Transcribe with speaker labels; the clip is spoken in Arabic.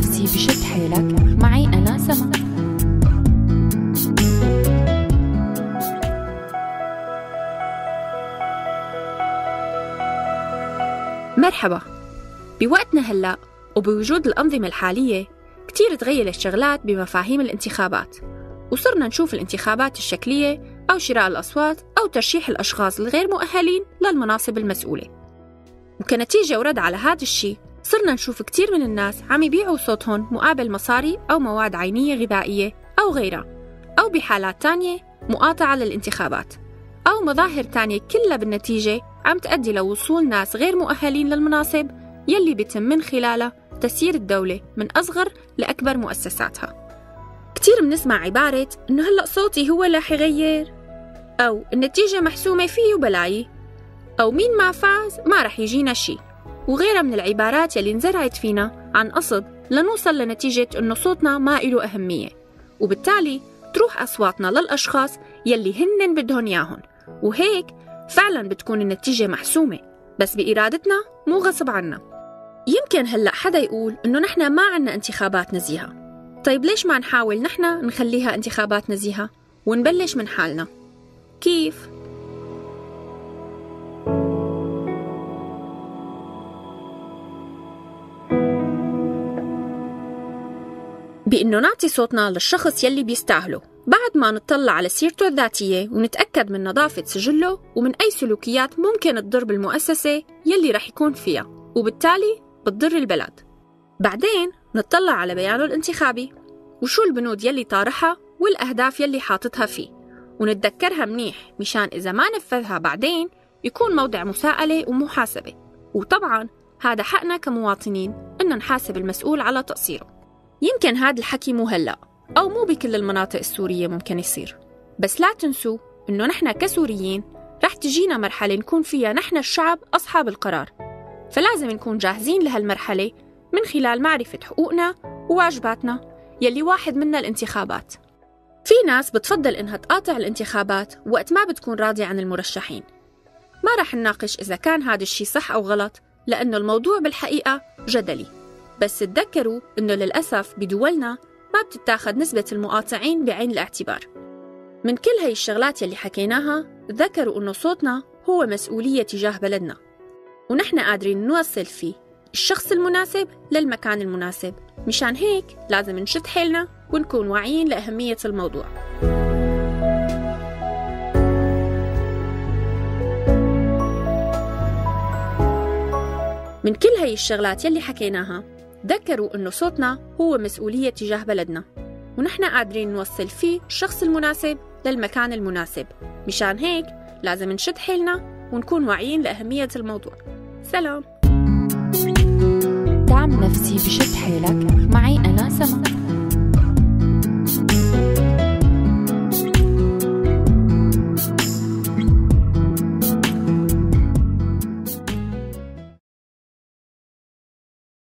Speaker 1: نفسي بشد حيلك. معي أنا سما.
Speaker 2: مرحبا. بوقتنا هلأ وبوجود الأنظمة الحالية كتير تغير الشغلات بمفاهيم الانتخابات. وصرنا نشوف الانتخابات الشكلية أو شراء الأصوات أو ترشيح الأشخاص الغير مؤهلين للمناصب المسؤولة. وكنتيجة ورد على هذا الشيء صرنا نشوف كتير من الناس عم يبيعوا صوتهم مقابل مصاري أو مواد عينية غذائية أو غيرها أو بحالات تانية مقاطعة للانتخابات أو مظاهر تانية كلها بالنتيجة عم تؤدي لوصول ناس غير مؤهلين للمناصب يلي بيتم من خلالها تسيير الدولة من أصغر لأكبر مؤسساتها. كتير بنسمع عبارة إنه هلأ صوتي هو اللي حيغير أو النتيجة محسومة فيه وبلاي أو مين ما فاز ما رح يجينا شي. وغيرها من العبارات يلي انزرعت فينا. عن قصد لنوصل لنتيجة إنه صوتنا ما إله أهمية. وبالتالي تروح أصواتنا للأشخاص يلي هن بدهن ياهن وهيك فعلا بتكون النتيجة محسومة. بس بإرادتنا مو غصب عنا. يمكن هلأ حدا يقول إنه نحن ما عنا انتخابات نزيهة. طيب ليش ما نحاول نحن نخليها انتخابات نزيهة؟ ونبلش من حالنا. كيف؟ بإنه نعطي صوتنا للشخص يلي بيستاهله. بعد ما نطلع على سيرته الذاتية ونتأكد من نظافة سجله ومن أي سلوكيات ممكن تضر بالمؤسسة يلي رح يكون فيها وبالتالي بتضر البلد. بعدين نطلع على بيانه الانتخابي وشو البنود يلي طارحها والأهداف يلي حاططها فيه. ونتذكرها منيح مشان إذا ما نفذها بعدين يكون موضع مساءلة ومحاسبة. وطبعا هذا حقنا كمواطنين إن نحاسب المسؤول على تقصيره. يمكن هذا الحكي مو هلأ أو مو بكل المناطق السورية ممكن يصير. بس لا تنسوا إنه نحن كسوريين رح تجينا مرحلة نكون فيها نحن الشعب أصحاب القرار. فلازم نكون جاهزين لهالمرحلة من خلال معرفة حقوقنا وواجباتنا يلي واحد منا الانتخابات. في ناس بتفضل إنها تقاطع الانتخابات وقت ما بتكون راضية عن المرشحين. ما رح نناقش إذا كان هذا الشي صح أو غلط لأنه الموضوع بالحقيقة جدلي. بس تذكروا إنه للأسف بدولنا ما بتتاخد نسبة المقاطعين بعين الاعتبار. من كل هاي الشغلات يلي حكيناها ذكروا إنه صوتنا هو مسؤولية تجاه بلدنا. ونحن قادرين نوصل فيه الشخص المناسب للمكان المناسب. مشان هيك لازم نشد حيلنا ونكون واعيين لأهمية الموضوع. من كل هاي الشغلات يلي حكيناها ذكروا إنه صوتنا هو مسؤولية تجاه بلدنا ونحن قادرين نوصل فيه الشخص المناسب للمكان المناسب. مشان هيك لازم نشد حيلنا ونكون واعيين لأهمية الموضوع. سلام.
Speaker 1: دعم نفسي بشد حيلك. معي أنا سما